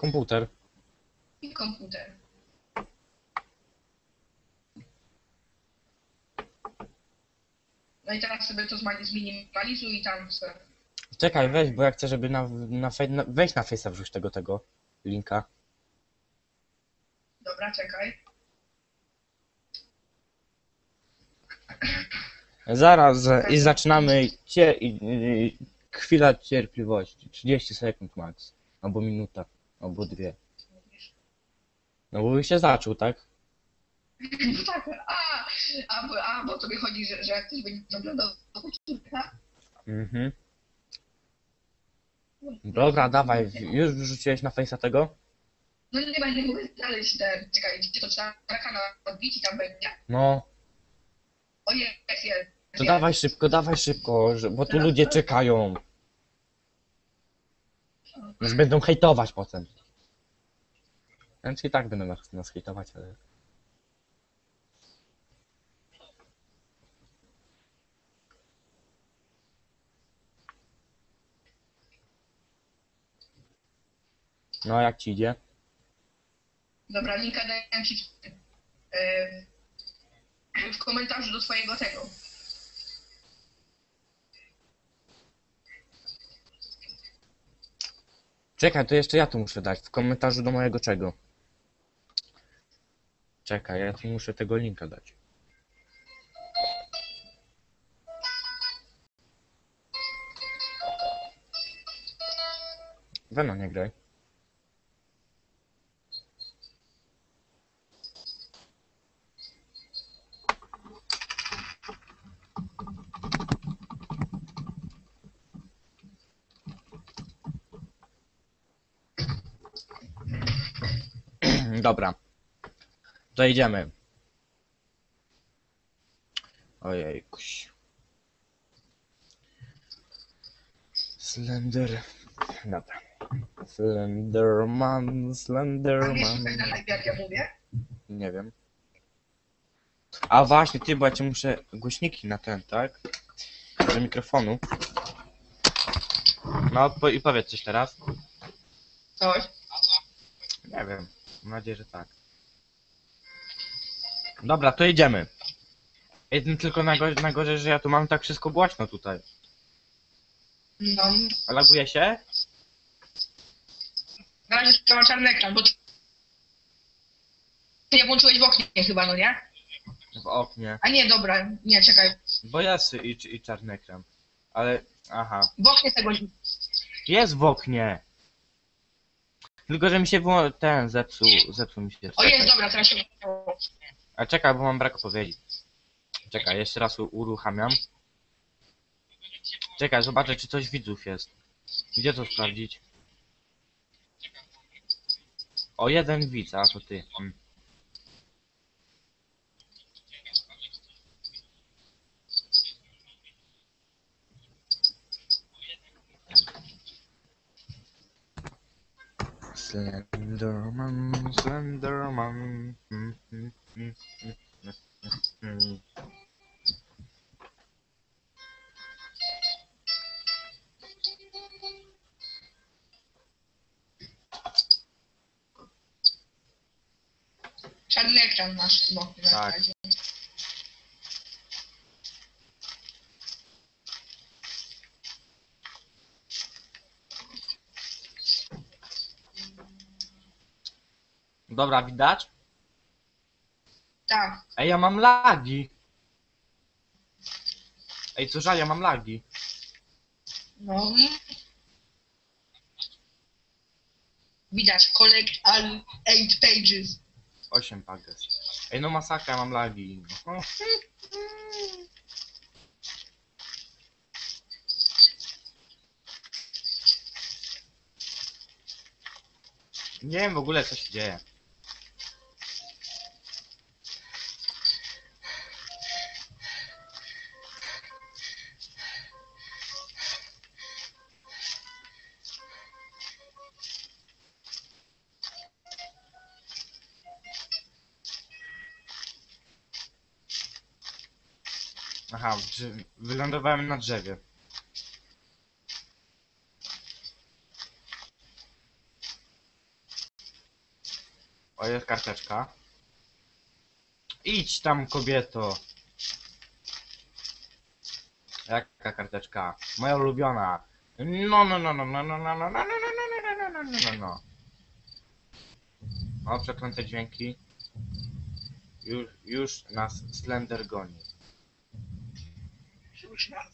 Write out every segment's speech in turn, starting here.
Komputer. i komputer. No i teraz sobie to zminimalizuj i tam sobie. Czekaj, weź, bo ja chcę, żeby na, na, fej- na weź na Face'a wrzuć tego, tego linka. Dobra, czekaj. Zaraz i zaczynamy cie, i, i, chwila cierpliwości. 30 sekund max. Albo minuta. Albo dwie. No bo już się zaczął, tak? No tak, a, a, bo- a bo tobie chodzi, że, że jak ktoś będzie oglądał to odcinka, Mhm. Dobra, dawaj. Już wrzuciłeś na Face'a tego? no nie będę mógł znaleźć ten, czekaj, gdzie to trzeba na kanał odbić i tam będzie. No. O jest, jest, jest. To dawaj szybko, dawaj szybko, że, bo tu ludzie czekają. Nas będą hejtować potem. Znaczy i tak będą nas, nas hejtować, ale... No, jak ci idzie? Dobra, linka daję ci yy, w komentarzu do twojego tego. Czekaj, to jeszcze ja tu muszę dać. W komentarzu do mojego czego? Czekaj, ja tu muszę tego linka dać. Weno, nie graj. Dobra. To idziemy. Ojej, kuś. Slender. Dobra. Slenderman, A Slenderman. na live, jak ja mówię. Nie wiem. A właśnie, ty, bo ja ci muszę głośniki na ten, tak? Do mikrofonu. No po, i powiedz coś teraz. Coś. Nie wiem. Mam nadzieję, że tak. Dobra, to idziemy. Jednym tylko najgorzej, najgorzej, że ja tu mam tak wszystko głośno tutaj. No, Laguje się? na razie to mam czarny ekran, bo ty nie włączyłeś w oknie chyba, no nie? W oknie. A nie, dobra, nie, czekaj. Bo jest i, i czarny ekran. Ale, aha. W oknie tego nie... Jest w oknie. Tylko, że mi się wło- ten zepsuł, zepsuł mi się. O jest, dobra, teraz się... A czekaj, bo mam brak odpowiedzi. Czekaj, jeszcze raz u- uruchamiam. Czekaj, zobaczę, czy coś widzów jest. Gdzie to sprawdzić? O, jeden widz, a to ty. Hmm. Slenderman, Slenderman. Mm, mm, mm, mm, mm, mm, mm. Czarny ekran masz w tym oknie na Tak. razie. Dobra, widać? Tak. Ej, ja mam lagi. Ej, co żal, ja mam lagi. No. Widać, collect all eight pages. 8 pages. Ej, no masakra, mam lagi. No. Nie wiem w ogóle co się dzieje. Wylądowałem na drzewie. O, jest karteczka. Idź tam, kobieto. Jaka karteczka? Moja ulubiona. No, no, no, no, no, no, no, no, no, no, no, no, no, no, no, no, no. O, przeklęte dźwięki. Już, już nas Slender goni. refugiado.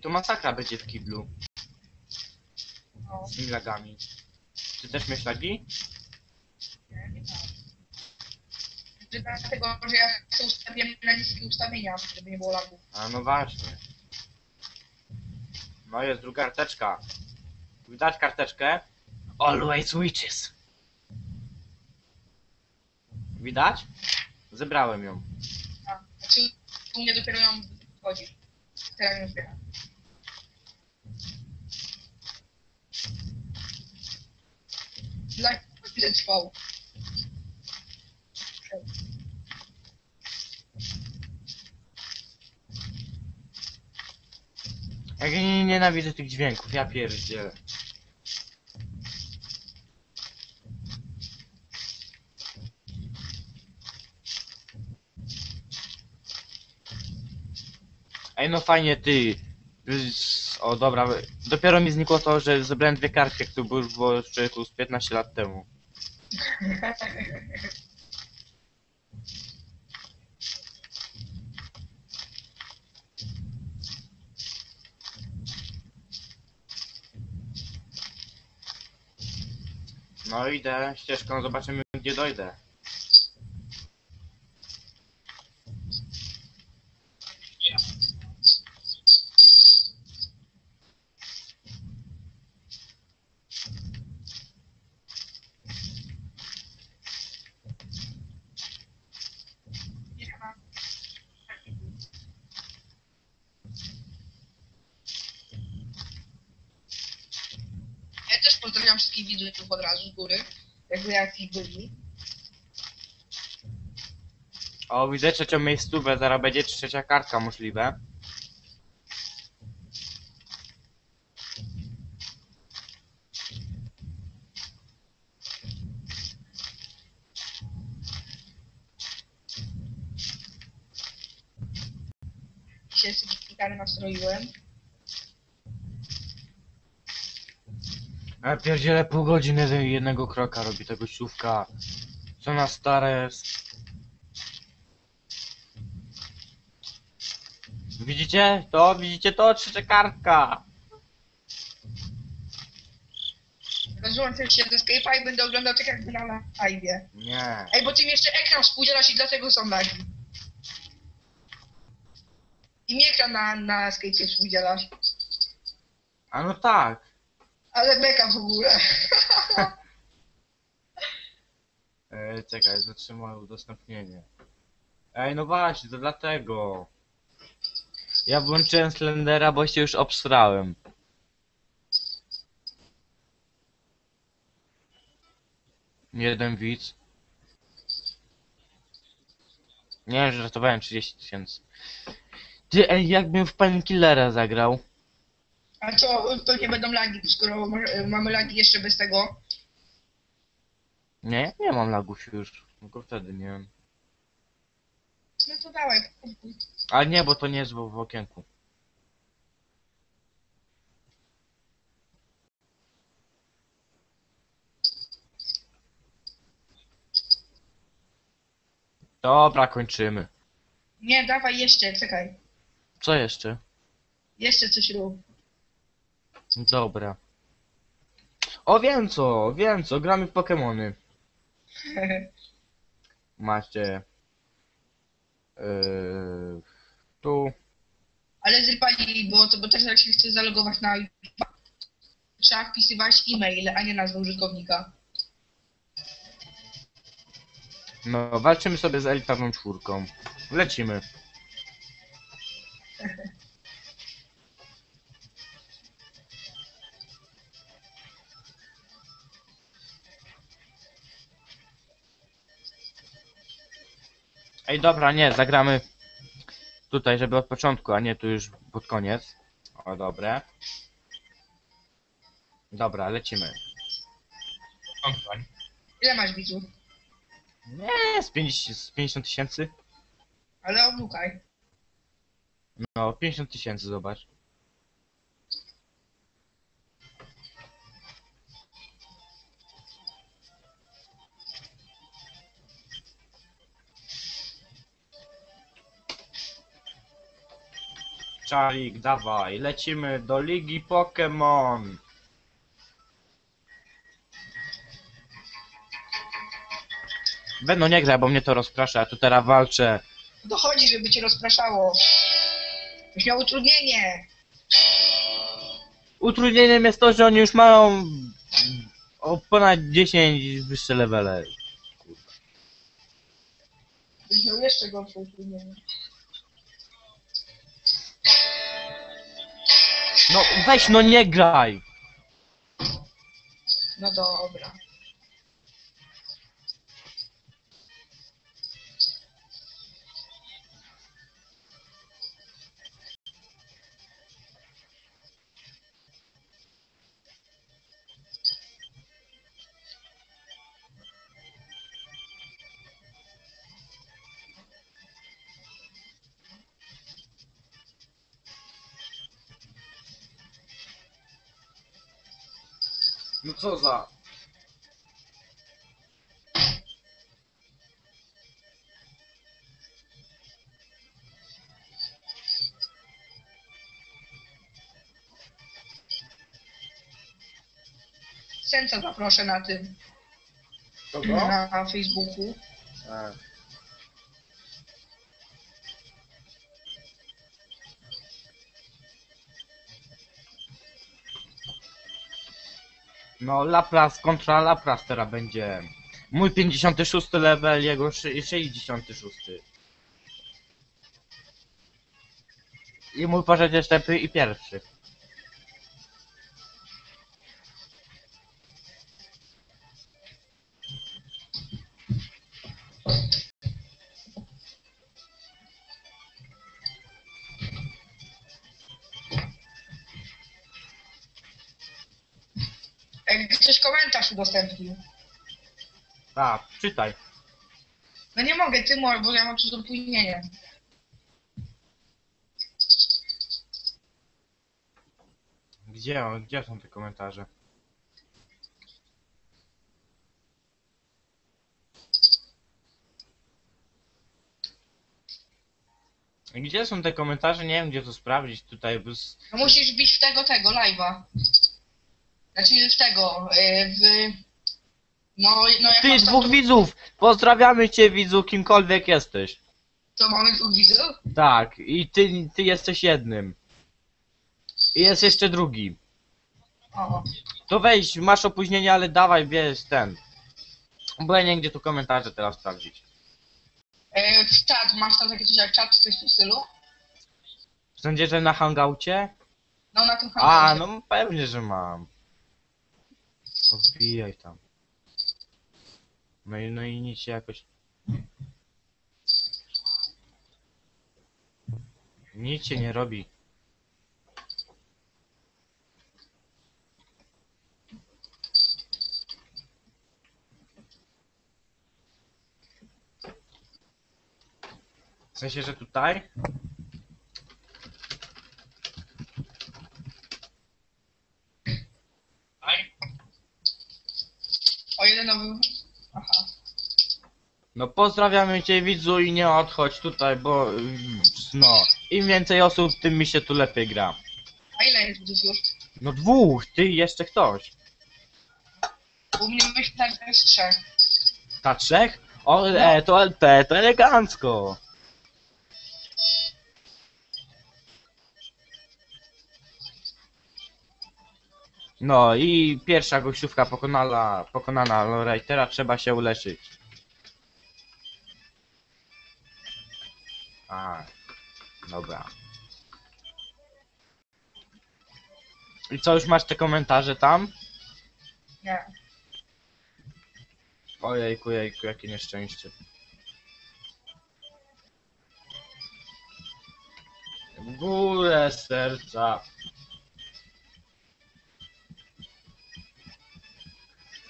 to masakra będzie blue? kiblu. No. Ty też miałeś lagi? nie, nie ma. Że Dlatego, że ja chcę ustawiam na niskie ustawienia, żeby nie było lagów. A no właśnie. No jest druga karteczka. Widać karteczkę? Always witches. Widać? Zebrałem ją. A, znaczy, u mnie dopiero ją wchodzi. Teraz ją zbieram. Dla ile trwał? Jak ja nie nienawidzę tych dźwięków, ja pierdzielę. Ej no fajnie ty. O dobra, dopiero mi znikło to, że zebrałem dwie kartki, to było już było z 15 lat temu. No idę ścieżką, zobaczymy gdzie dojdę. Ja też pozdrawiam wszystkich widzów od razu z góry, jakiś byli. O, widzę trzecią miejscówę, zaraz będzie trzecia kartka możliwe. Sobie gitarę nastroiłem. Ja pierdzielę pół godziny jednego kroka robi tego siówka. Co na stare jest. Widzicie to? Widzicie to? Trzecia kartka! Rozłączę się ze Skype'a i będę oglądał tak jakby na live'ie. Nie. Ej, bo ty mi jeszcze ekran współdzielasz i dlatego są lagi. I mi ekran na, na Skype'ie. A no tak. Ale beka w ogóle. Ej, czekaj, zatrzymaj udostępnienie. Ej, no właśnie, to dlatego. Ja włączyłem Slendera, bo się już obsrałem. Jeden widz. Nie, żartowałem 30 tysięcy. Ty, ej, jakbym w Painkillera zagrał. A co, to nie będą lagi, skoro może- mamy lagi jeszcze bez tego. Nie, nie mam lagów już. Tylko wtedy nie wiem. No to dawaj, kupuj. Ale nie, bo to nie jest w, w okienku. Dobra, kończymy. Nie, dawaj jeszcze, czekaj. Co jeszcze? Jeszcze coś rób. Dobra. O, wiem co, wiem co, gramy w Pokemony. Macie... Yy, tu. Ale zrypali, bo, to, bo też jak się chce zalogować na trzeba wpisywać e-mail, a nie nazwę użytkownika. No, walczymy sobie z elitarną czwórką. Lecimy. Ej, dobra, nie, zagramy tutaj, żeby od początku, a nie tu już pod koniec. O, dobre. Dobra, lecimy. Ile masz widzów? Nie, z 50 z 50 tysięcy? Ale oblukaj. No, 50 tysięcy, zobacz. Czarik, dawaj, lecimy do Ligi Pokémon. Będą nie gra, bo mnie to rozprasza, a tu teraz walczę. Dochodzi, żeby cię rozpraszało. Byś miał utrudnienie. Utrudnieniem jest to, że oni już mają o ponad 10 wyższe levele. Byś miał jeszcze gorsze utrudnienie. No weź, no nie graj! No dobra. No co za... Senca zaproszę na tym. Kogo? Na Facebooku. A. No, Lapras kontra Lapras teraz będzie. Mój 56 level, jego szy- 66. I mój poszedł szczepy i pierwszy. Udostępnił. Tak, czytaj. No nie mogę, ty możesz, bo ja mam tu opóźnienie. Gdzie, on- gdzie są te komentarze? Gdzie są te komentarze? Nie wiem gdzie to sprawdzić tutaj. Bez... No musisz wbić w tego, tego, live'a. Znaczy w tego, y, w... No, no jak Ty, tam dwóch widzów! Pozdrawiamy cię widzu, kimkolwiek jesteś. To mamy dwóch widzów? Tak, i ty, ty jesteś jednym. I jest jeszcze drugi. O. To weź, masz opóźnienie, ale dawaj, bierz ten. Bo ja nie wiem gdzie tu komentarze teraz sprawdzić. E, w czat, masz tam takie coś jak czat, coś w tym stylu? Sądzisz, że na hangoucie? No na tym A, no pewnie, że mam. No tam. No i, no i nic się jakoś... Nic się nie robi. W sensie, że tutaj? Nowy... Aha. No pozdrawiamy cię widzu i nie odchodź tutaj, bo mm, no im więcej osób, tym mi się tu lepiej gra. A ile jest widzów już? No dwóch, ty i jeszcze ktoś. U mnie myślę, że jest trzech. Ta trzech? O, e, to LP, to elegancko. No i pierwsza gościówka pokonala, pokonana Lowrightera, trzeba się uleczyć. A, dobra. I co, już masz te komentarze tam? Nie. Ojejku, jejku, jakie nieszczęście. W górę serca.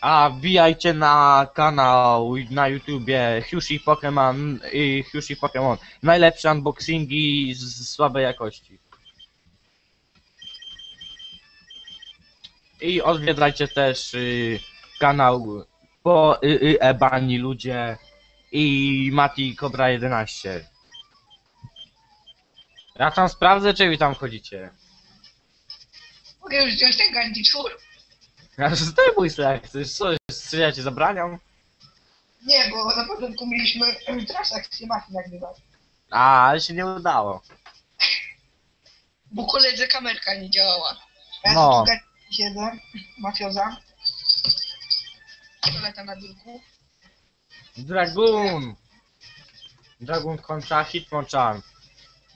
A wbijajcie na kanał na YouTubie Hushi Pokémon i Hushi Pokémon. Najlepsze unboxingi z słabej jakości. I odwiedzajcie też y, kanał po y, y, Ebani ludzie i Mati Cobra 11. Ja tam sprawdzę, czy wy tam chodzicie. Mogę już wziąć ten garnitur? Ja zdejmuj sobie jak chcesz, co, czy ja ci zabraniam? Nie, bo na początku mieliśmy e, transakcję mafii nagrywać. A, ale się nie udało. Bo koledze kamerka nie działała. Ja No. no. siedzę, mafioza. Koleta na biurku. Dragun! Dragun kontra Hitmonchan.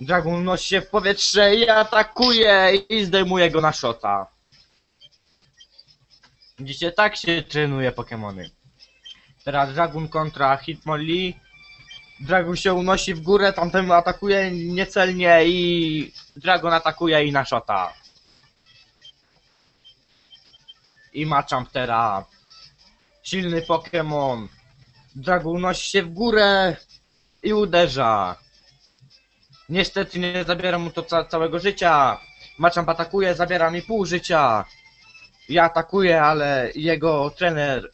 Dragun unosi się w powietrze i atakuje i zdejmuje go na shota. Widzicie, tak się trenuje Pokemony. Teraz Dragun kontra Hitmonlee. Dragon się unosi w górę, tamten atakuje niecelnie i Dragon atakuje i na shota. I Machamp teraz. Silny Pokémon. Dragon unosi się w górę i uderza. Niestety nie zabiera mu to ca całego życia. Machamp atakuje, zabiera mi pół życia. Ja atakuję, ale jego trener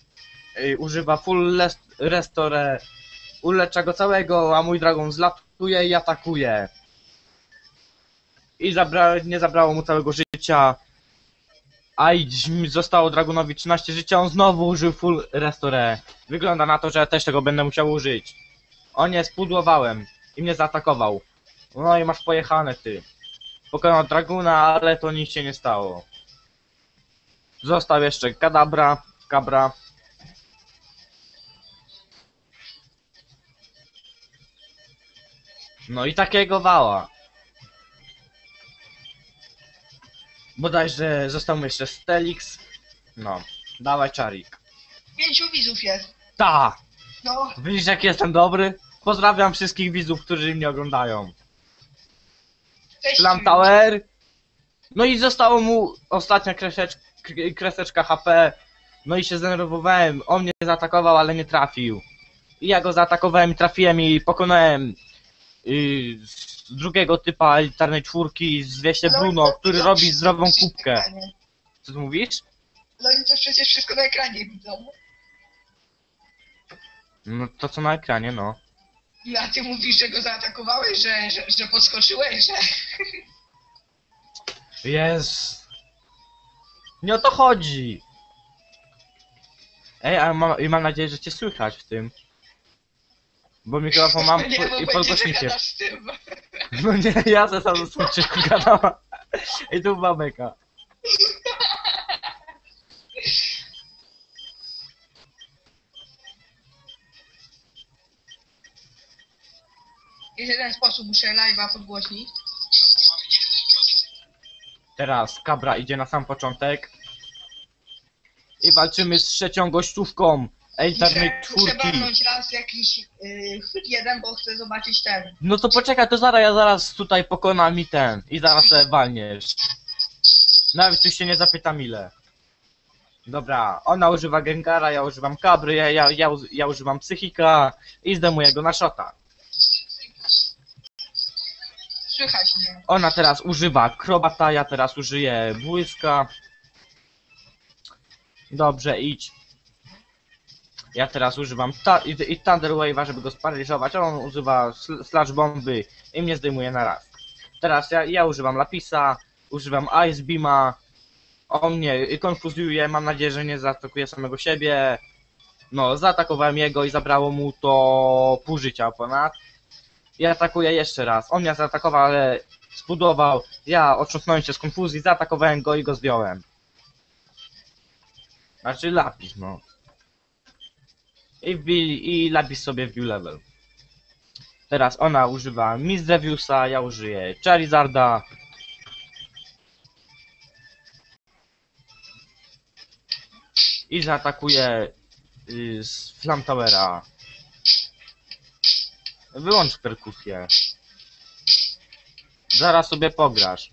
y, używa full les- restore. Ulecza go całego, a mój dragon zlatuje i atakuje. I zabra nie zabrało mu całego życia. A i zostało Dragonowi 13 życia, on znowu użył full restore. Wygląda na to, że ja też tego będę musiał użyć. O nie, spudłowałem i mnie zaatakował. No i masz pojechane ty. Pokonał Draguna, ale to nic się nie stało. Został jeszcze Kadabra, Kabra. No i takiego wała. Bodajże został mu jeszcze Stelix. No, dawaj Czarik. Pięciu widzów jest. Ta! No, Widzisz jak jestem dobry? Pozdrawiam wszystkich widzów, którzy mnie oglądają. cześć. Slam Tower. No i zostało mu ostatnia kreseczka, kreseczka HP. No i się zdenerwowałem. On mnie zaatakował, ale nie trafił. I ja go zaatakowałem i trafiłem i pokonałem yy, z drugiego typa elitarnej czwórki, zwie się Ale Bruno, który robi zdrową kubkę. Co ty mówisz? Ale oni to przecież wszystko na ekranie widzą. No to co na ekranie, no. I a ty mówisz, że go zaatakowałeś, że, że, że podskoczyłeś, że... Jest. Nie o to chodzi. Ej, ale mam, i mam nadzieję, że cię słychać w tym. Bo mikrofon mam nie, bo i będzie podgłośnikiem. wygadasz z tym. No nie, ja ze sam słuchajcie gadała. I tu babeka. Jest jeden sposób, muszę live'a podgłośnić. Teraz Kabra idzie na sam początek. I walczymy z trzecią gościówką elitarnej Muszę, czwórki. walnąć raz jakiś yy, chwyt jeden, bo chcę zobaczyć ten. No to poczekaj, to zaraz ja zaraz tutaj pokonam mi ten. I zaraz se walniesz. Nawet tu się nie zapytam ile. Dobra, ona używa Gengara, ja używam Kabry, ja, ja, ja, uz- ja używam Psychika i zdejmuję go na shota. Słychać. Ona teraz używa Krobata, ja teraz użyję Błyska. Dobrze, idź. Ja teraz używam i, Thunder Wave'a, żeby go sparaliżować, on używa sl Slash Bomby i mnie zdejmuje na raz. Teraz ja, ja używam Lapisa, używam Ice Beama. On mnie konfuzjuje, mam nadzieję, że nie zaatakuje samego siebie. No, zaatakowałem jego i zabrało mu to pół życia ponad i atakuje jeszcze raz. On mnie zaatakował, ale zbudował. Ja otrząsnąłem się z konfuzji, zaatakowałem go i go zdjąłem. Znaczy lapis, no. I, wbili, i lapis sobie wbił level. Teraz ona używa Mizdeviusa, ja użyję Charizarda. I zaatakuję y, z Flamtowera Wyłącz perkusję. Zaraz sobie pograsz.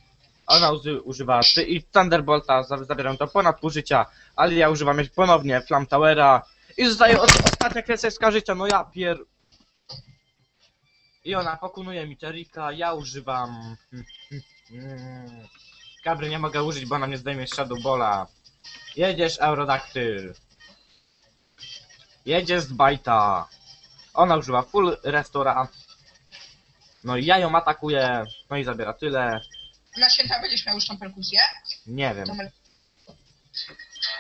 Ona uży, używa ty i Thunderbolta, za- zabieram to ponad pół życia, ale ja używam jeszcze ponownie Flam Towera i zostaje os- ostatnia kreseczka życia, no ja pier... I ona pokonuje mi Terika, ja używam... Kabry nie mogę użyć, bo ona mnie zdejmie Shadow Balla. Jedziesz, Eurodactyl. Jedziesz z Bajta. Ona używa full restaura. No i ja ją atakuję. No i zabiera tyle. Na święta będziesz miał już tą perkusję? Nie wiem.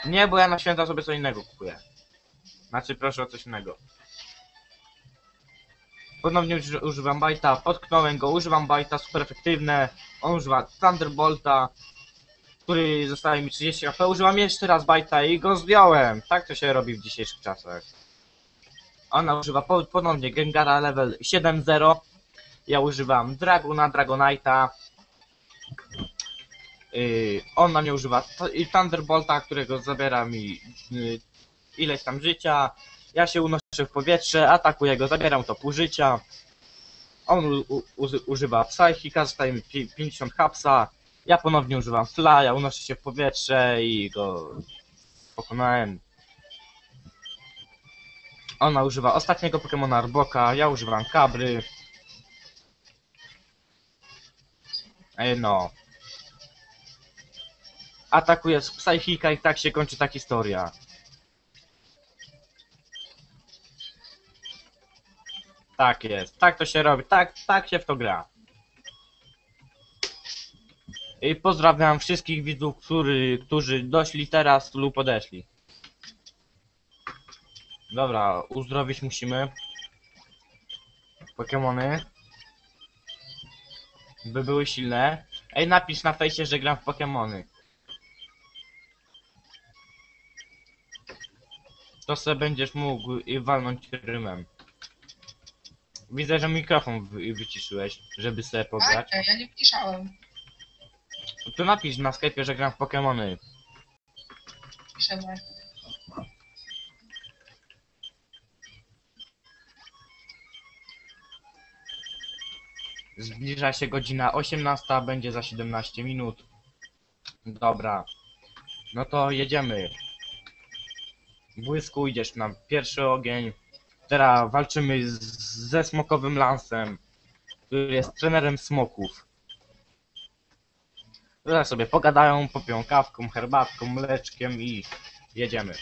Nie, bo ja na święta sobie co innego kupuję. Znaczy, proszę o coś innego. Ponownie uży- używam bajta, potknąłem go, używam bajta, super efektywne. On używa Thunderbolta, który zostaje mi 30 HP. Używam jeszcze raz bajta i go zdjąłem. Tak to się robi w dzisiejszych czasach. Ona używa po, ponownie Gengara level 7-0. Ja używam Dragona, Dragonite'a. Yy, on na mnie używa Thunderbolta, którego zabiera mi yy, ileś tam życia. Ja się unoszę w powietrze, atakuję go, zabieram to pół życia. On używa Psychika, zostaje mi pi- 50 hapsa. Ja ponownie używam Flya, unoszę się w powietrze i go pokonałem. Ona używa ostatniego Pokemona Arboka, ja używam Kabry. Ej no. Atakuje z Psychika i tak się kończy ta historia. Tak jest, tak to się robi, tak, tak się w to gra. I pozdrawiam wszystkich widzów, który, którzy doszli teraz lub odeszli. Dobra, uzdrowić musimy. Pokemony. By były silne. Ej, napisz na fejsie, że gram w Pokemony. To se będziesz mógł i walnąć rymem. Widzę, że mikrofon wy wyciszyłeś, żeby sobie pograć. Tak, ja nie wciszałem. To napisz na Skype'ie, że gram w Pokemony. Piszemy. Zbliża się godzina 18, będzie za 17 minut. Dobra. No to jedziemy. Błysku, idziesz na pierwszy ogień. Teraz walczymy z, ze smokowym lansem, który jest trenerem smoków. Teraz sobie pogadają, popiją kawką, herbatką, mleczkiem i jedziemy.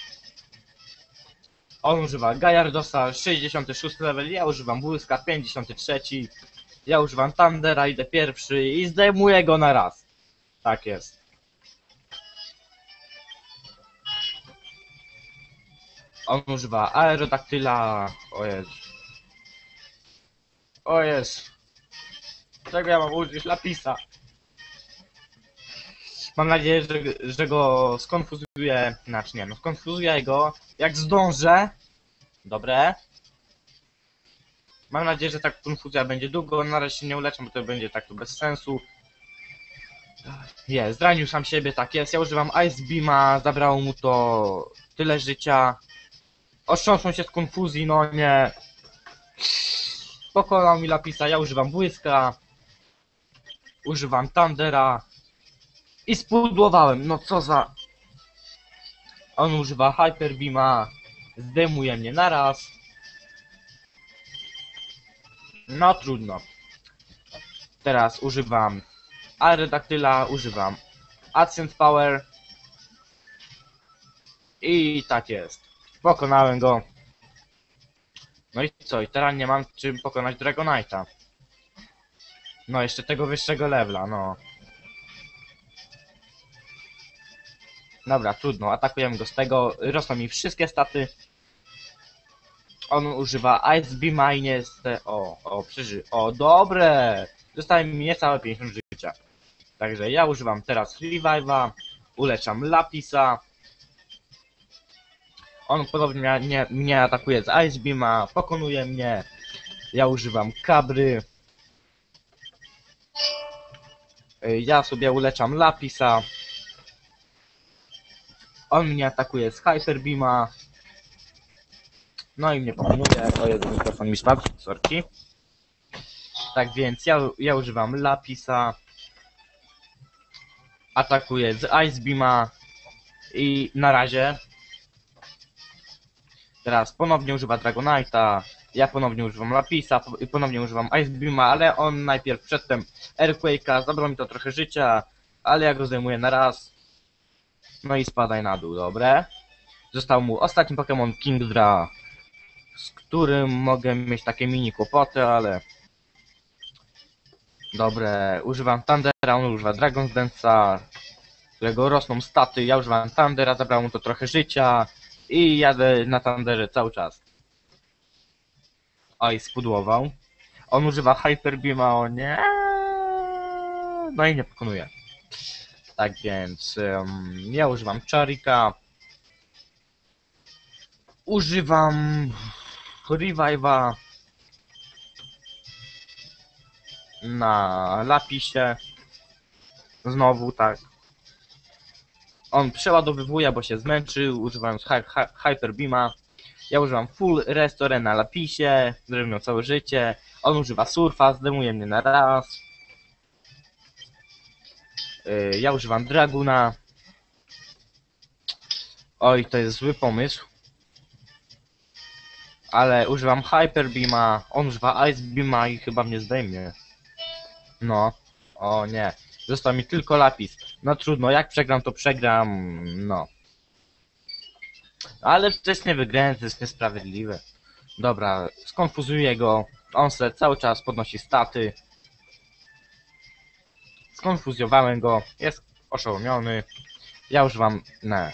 On używa Gajardosa 66 level, ja używam Błyska 53. Ja używam Thundera, idę pierwszy i zdejmuję go na raz. Tak jest. On używa Aerodactyla. O jest. O jest. Czego ja mam użyć? Lapisa. Mam nadzieję, że, że go skonfuzuję. Znaczy nie, no skonfuzuję go jak zdążę. Dobre. Mam nadzieję, że ta konfuzja będzie długo, na razie się nie uleczę, bo to będzie tak to bez sensu. Jest, zranił sam siebie, tak jest. Ja używam Ice Beama, zabrało mu to tyle życia. Otrząsnął się z konfuzji, no nie. Pokonał mi Lapisa, ja używam Błyska. Używam Thundera. I spudłowałem, no co za... On używa Hyper Beama. Zdejmuje mnie naraz. No trudno. Teraz używam Aerodactyla, używam Accent Power. I tak jest. Pokonałem go. No i co? I teraz nie mam czym pokonać Dragonite'a. No jeszcze tego wyższego levela, no. Dobra, trudno. Atakujemy go z tego. Rosną mi wszystkie staty. On używa Ice Beama i niestety... O, o, przeży... O, dobre! Zostaje mi niecałe 50 życia. Także ja używam teraz Revive'a, uleczam Lapisa. On podobnie mnie, nie, mnie atakuje z Ice Beama, pokonuje mnie. Ja używam Kabry. Ja sobie uleczam Lapisa. On mnie atakuje z Hyper Beama. No i mnie pokonuje. O jeden mikrofon mi spadł, sorki. Tak więc ja, ja używam Lapisa. Atakuję z Ice Beama. I na razie. Teraz ponownie używa Dragonite'a. Ja ponownie używam Lapisa i ponownie używam Ice Beama, ale on najpierw przedtem Earthquake'a, zabrał mi to trochę życia, ale ja go zdejmuję na raz. No i spadaj na dół, dobre. Został mu ostatni Pokémon Kingdra, z którym mogę mieć takie mini kłopoty, ale... Dobre, używam Thundera, on używa Dragon's Dance'a, którego rosną staty, ja używam Thundera, zabrał mu to trochę życia i jadę na Thunderze cały czas. Oj, spudłował. On używa Hyper Beama, o nie. No i nie pokonuje. Tak więc em, ja używam Charika. Używam Revive'a na lapisie. Znowu tak. On przeładowywuje, bo się zmęczył, używając hy hy Hyper Beama. Ja używam Full Restore na lapisie, miał całe życie. On używa Surfa, zdejmuje mnie na raz. Yy, Ja używam Draguna. Oj, to jest zły pomysł. Ale używam Hyper Beama, on używa Ice Beama i chyba mnie zdejmie. No. O nie. Został mi tylko lapis. No trudno, jak przegram to przegram. No. Ale to jest niewygrane, to jest niesprawiedliwe. Dobra, skonfuzuję go. On se cały czas podnosi staty. Skonfuzjowałem go. Jest oszołomiony. Ja używam... Nie.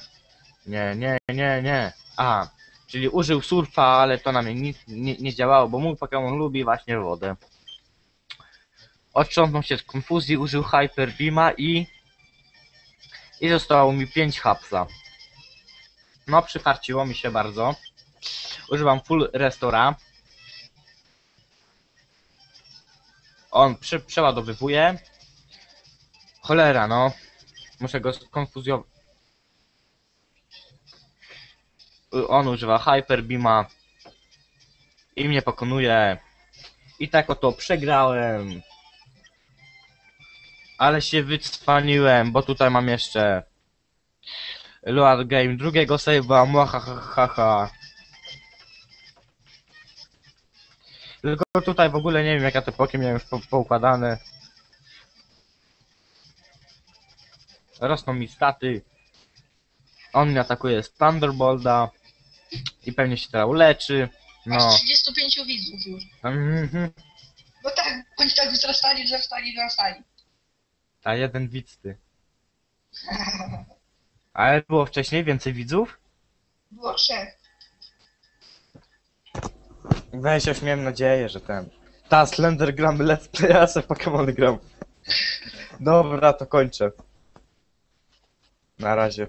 Nie, nie, nie, nie. A, czyli użył surfa, ale to na mnie nic nie, nie działało, bo mój Pokémon lubi właśnie wodę. Otrząsnął się z konfuzji, użył Hyper Beama i... I zostało mi 5 hapsa. No, przyfarciło mi się bardzo. Używam full restora. On prze przeładowywuje. Cholera, no. Muszę go skonfuzjować. On używa Hyper Beama. I mnie pokonuje. I tak oto przegrałem. Ale się wycwaniłem, bo tutaj mam jeszcze Load Game drugiego save'a, mwahahaha. Tylko tutaj w ogóle nie wiem jak ja te poki miałem już po, poukładane. Rosną mi staty. On mnie atakuje z Thunderbolda. I pewnie się teraz uleczy. Masz No. 35 widzów już. Mhm. Bo tak, oni tak wzrastali, wzrastali, wzrastali. A jeden widz ty. Ale było wcześniej więcej widzów? Było trzech. Weź, już miałem nadzieję, że ten... Ta, Slender gramy let's play, a se Pokémon gram. Dobra, to kończę. Na razie.